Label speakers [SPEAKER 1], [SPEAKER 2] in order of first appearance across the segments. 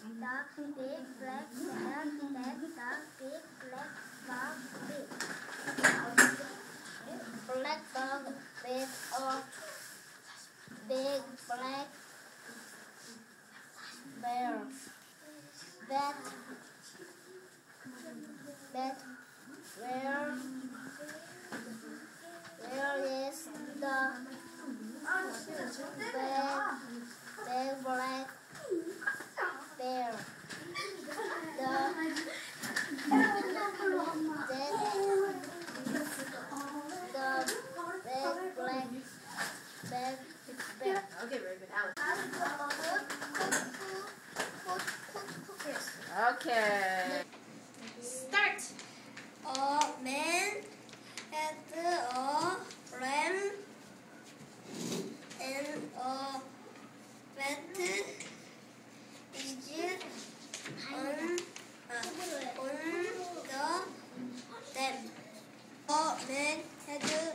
[SPEAKER 1] the big black bear that the big black dog beat? Black dog beat a big black bear. That that where where is the big big black bear? The that the big black big bear.
[SPEAKER 2] Okay, very good. Alex. Okay.
[SPEAKER 1] Start. A man had a ram and a rat is on, uh, on the dam. A man had a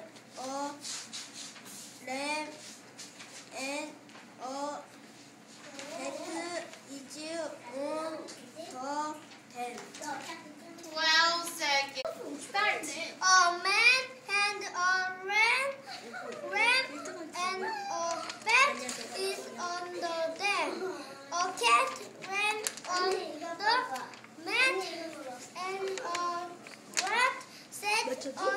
[SPEAKER 1] rocket went on the mat
[SPEAKER 2] and um,
[SPEAKER 1] what said. on